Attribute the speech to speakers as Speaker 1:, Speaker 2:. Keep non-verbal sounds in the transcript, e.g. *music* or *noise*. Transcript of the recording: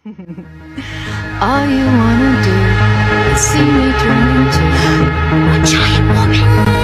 Speaker 1: *laughs* All you wanna do is see me turn into a giant woman.